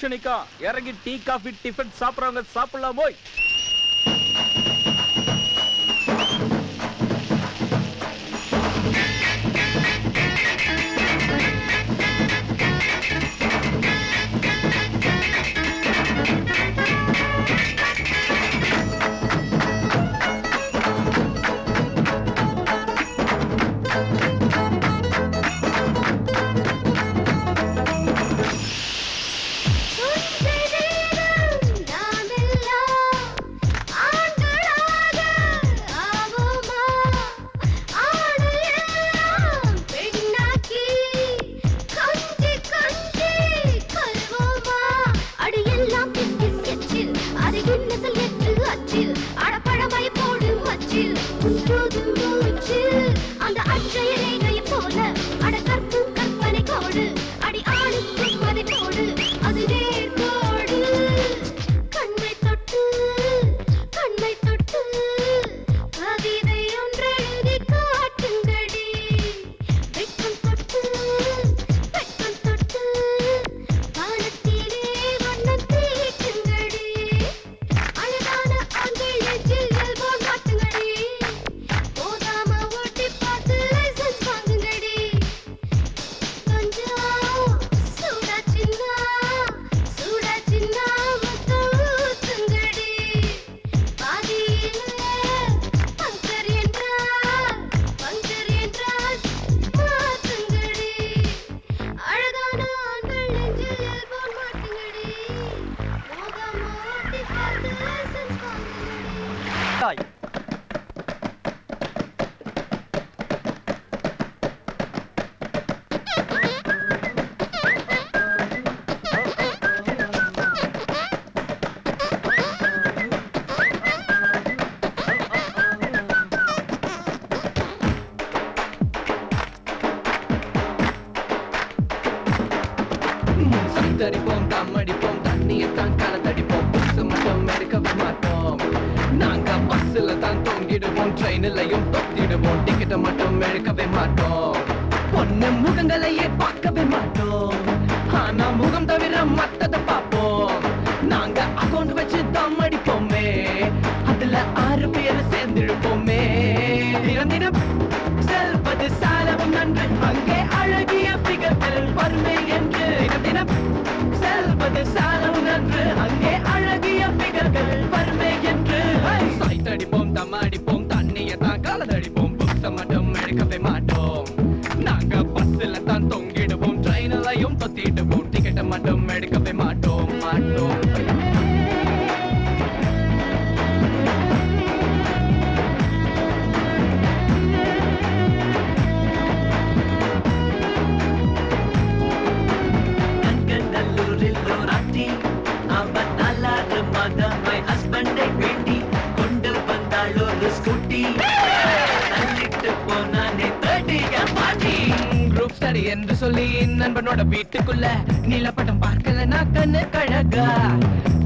டியூஷனுக்கா இறங்கி tea coffee tiffin சாப்பிட்றவங்க சாப்பிடலாம் போய் சத்தடிப்போம் தண்ணியை தண்ணியத்தான் கலந்தடிப்போம். பஸ் மட்டும் எடுக்கவே மாட்டோம். நாங்க பஸ்ல தான் தொங்கிடுவோம் ட்ரெயினிலையும் தொத்திடுவோம். டிக்கெட்டை மட்டும் எடுக்கவே மாட்டோம். பொண்ணு முகங்களையே பார்க்கவே மாட்டோம். ஆனா முகம் தவிர மத்ததை பார்ப்போம். நாங்க அக்கௌண்ட் வச்சு தம் அடிப்போமே. அதுல ஆறு பேர் சேர்ந்திருப்போமே. தினம் செல்வது சாலவும் நன்றி பிகர்கள் என்று தினம் தினம் செல்வது சாலம் நன்று அங்கே அழகிய பிகர்கள் வறுமை என்று. சாய்த்தடிப்போம் தம் அடிப்போம் தண்ணியை தான் கலந்தடிப்போம். புக்ஸ மட்டும் எடுக்கவே மாட்டோம். நாங்க பஸ்ல தான் தொங்கிடுவோம். ட்ரெயினிலையும் தொத்திடுவோம். ஸ்டடி என்று சொல்லி நண்பனோட வீட்டுக்குள்ள நீலப்பட்டம் பார்க்கலனா கண்ணு கழகா.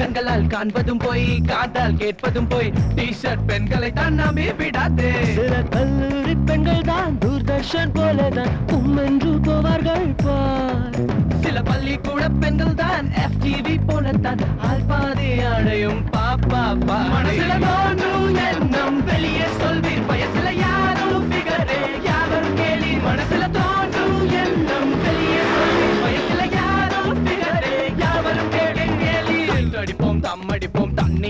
கண்களால் காண்பதும் போய் காதால் கேட்பதும் போய் டி ஷர்ட் பெண்களை தான் நம்பி விடாதே. சில கல்லூரி பெண்கள் தான் தூர்தர்ஷன் போலதான் உம்மென்று போவார்கள் பார். சில பள்ளிக்கூட பெண்கள் தான் எஃப்டிவி போலத்தான் ஆல்பாதி அடையும் பாப்பா மனசுல தோன்றும் எண்ணம் வெளியே சொல்வீர்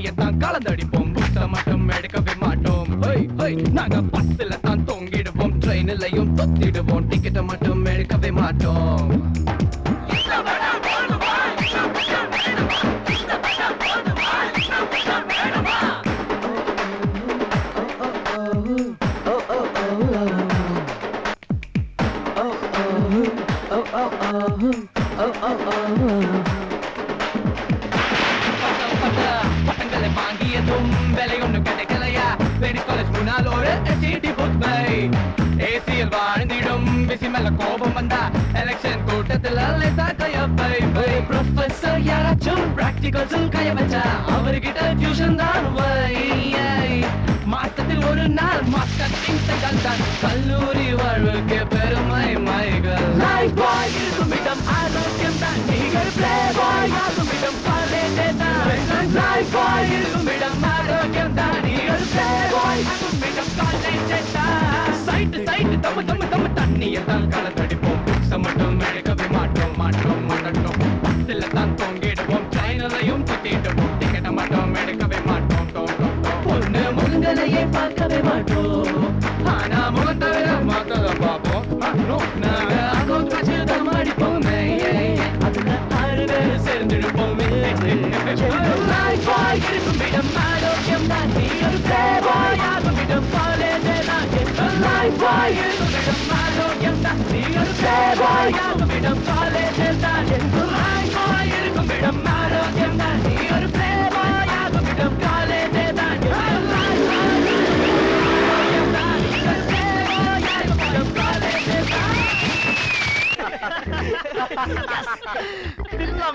தம்மடிப்போம் தண்ணியை தான் கலந்தடிப்போம். புத்த மட்டும் எடுக்கவே மாட்டோம். ஹோய், ஹோய். நாங்க பஸ்ல தான் தொங்கிடுவோம். ட்ரெயினிலையும் தொத்திடுவோம். டிக்கெட்டை மட்டும் எடுக்கவே மாட்டோம். பட்ட பட்டங்களை வாங்கியதும் விலை ஒண்ணு கிடைக்கலையா? பெரிய காலேஜ் முன்னால் ஒரு சீட்டி புத்மை. ஏசியில் வாழ்ந்திடும் விசி மேல கோபம் வந்தா எலெக்ஷன் கூட்டத்துல லேசா கையப்பை ப்ரொஃபஸர் யாராச்சும் பிராக்டிகல்ஸும் கைய வச்சா அவர்கிட்ட டியூஷன் தான் வை மாசத்தில் ஒரு நாள் மார்க்கெட்டிங் திங்கள் தான். கல்லூரி வாழ்வுக்கு பெருமை மைகள். இருக்கும் இடம் ஆரோக்கியம் தான். Night flying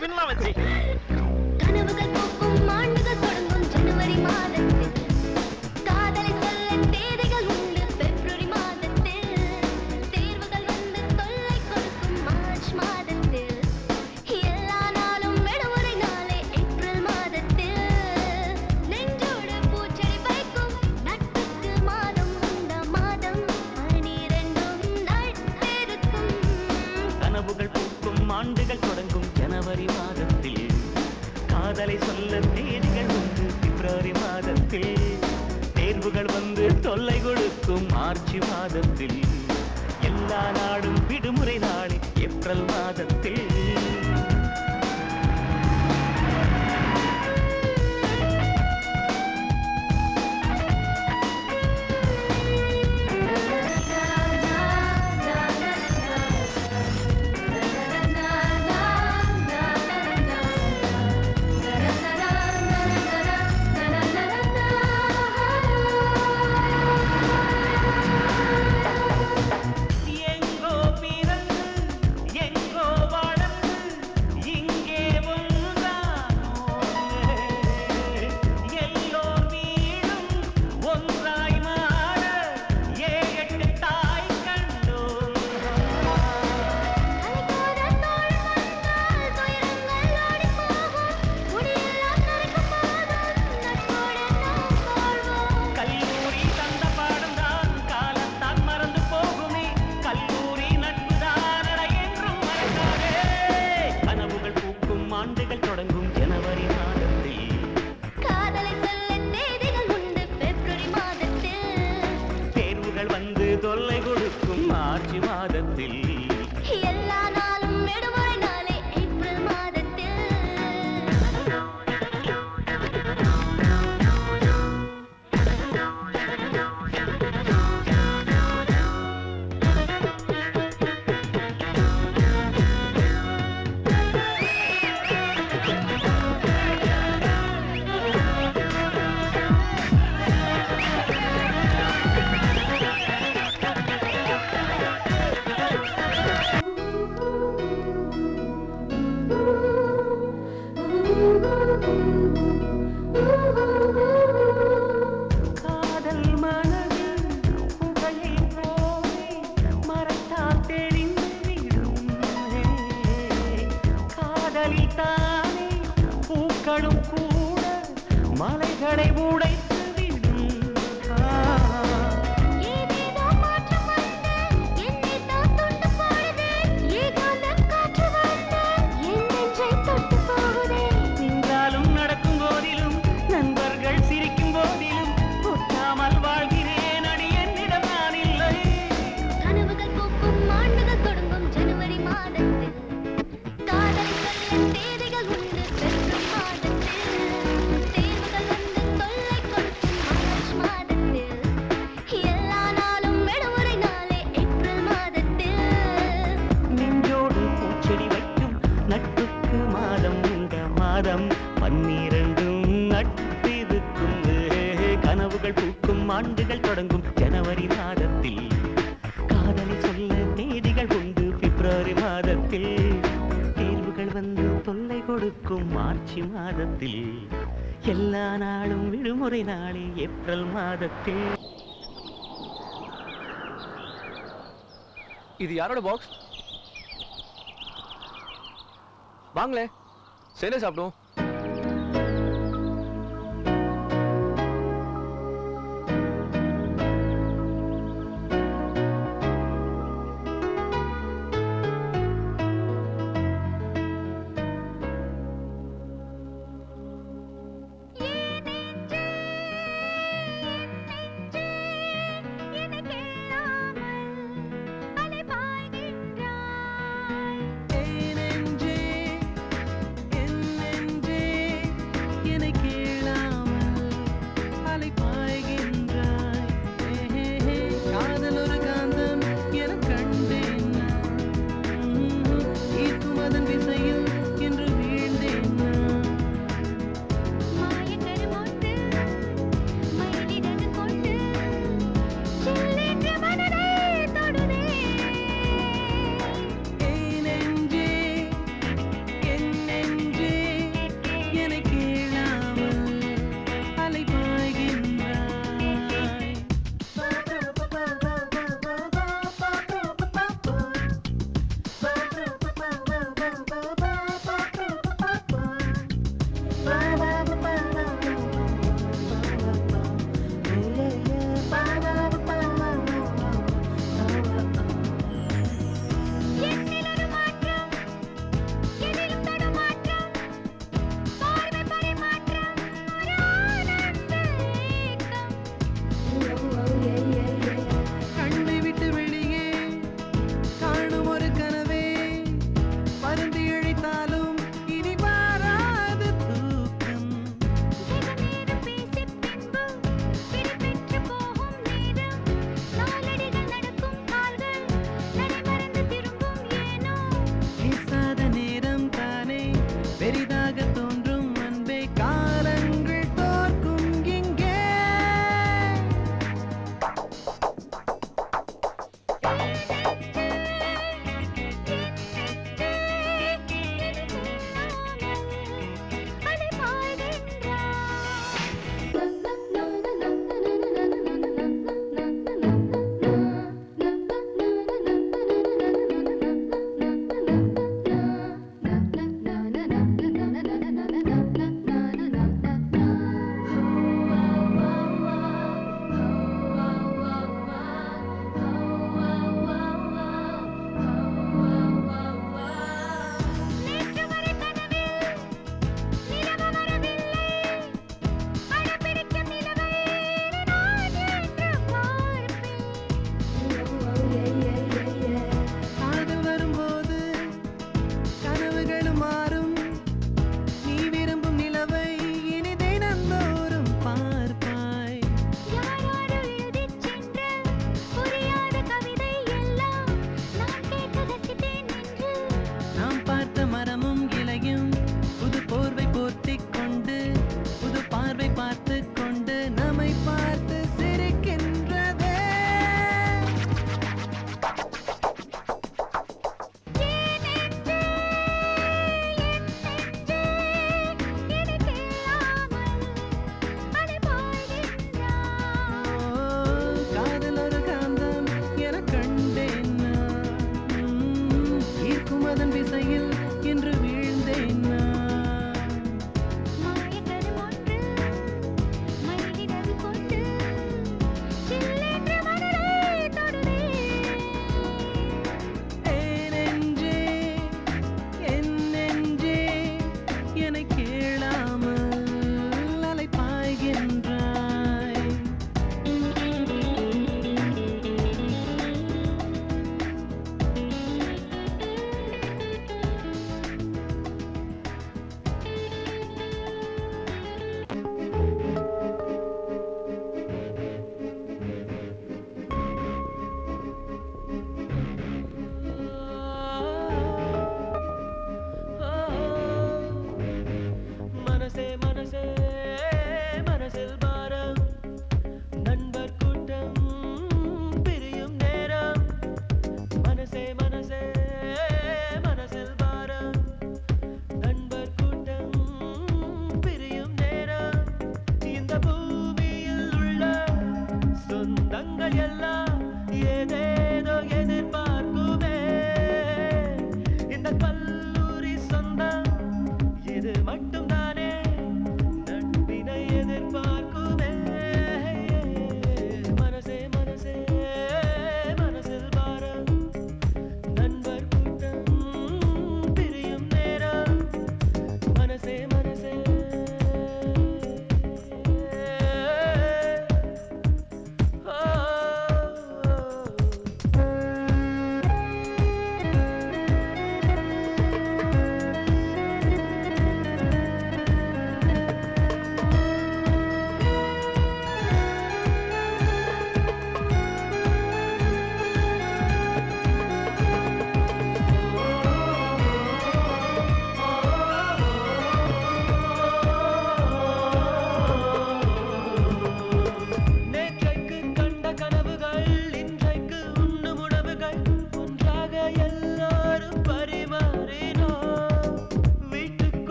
பின்லாம் வச்சு. காதலை சொல்ல தேதிகள் உண்டு. பிப்ரவரி மாதத்தில் தேர்வுகள் வந்து தொல்லை கொடுக்கும் மார்ச் மாதத்தில். எல்லா நாடும் விடுமுறை நாளில் ஏப்ரல் மாதத்தில். கணை உடை ஆண்டுகள் தொடங்கும் ஜனவரி மாதத்தில். காதலை சொல்ல தேதிகள் உண்டு பிப்ரவரி மாதத்தில். தேர்வுகள் வந்து தொல்லை கொடுக்கும் மார்ச் மாதத்தில். எல்லா நாளும் விடுமுறை நாளே ஏப்ரல் மாதத்தில். இது யாரோட பாக்ஸ் வாங்களே சேர்ந்து சாப்பிடுவோம்.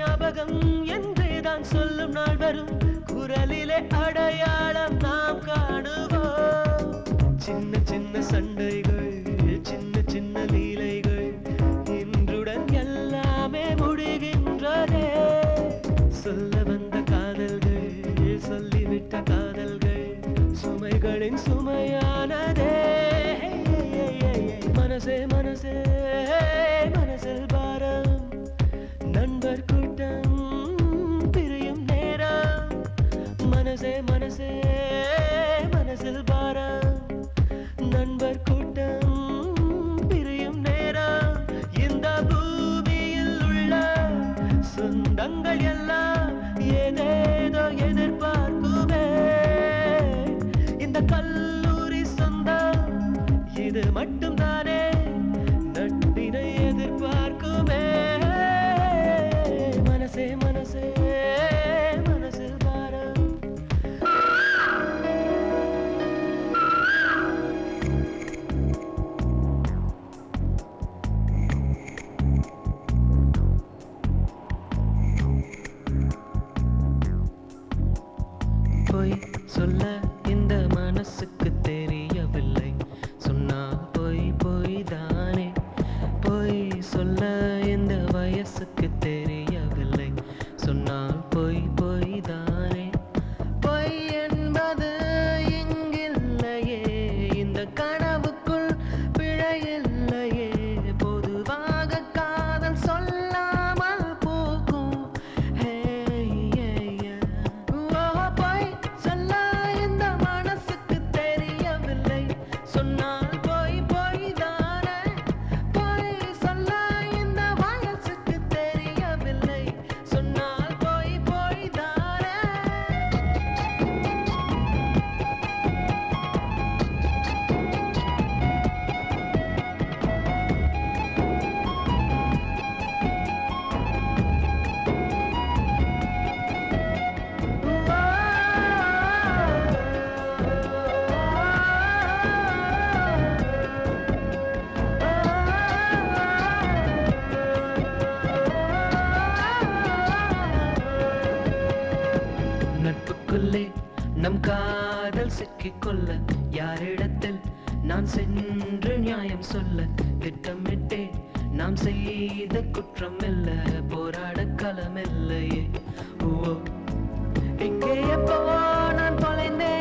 ஞாபகம் என்றே தான் சொல்லும் நாள் வரும். குரலிலே அடையாளம் நாம் காணுவோம். சின்ன சின்ன சண்டைகள் யாரிடத்தில் நான் சென்று நியாயம் சொல்ல திட்டமிட்டே நாம் செய்த குற்றம் இல்ல போராட களம் இல்லையே ஓ எங்கே எப்பவோ நான் தொலைந்தேன்.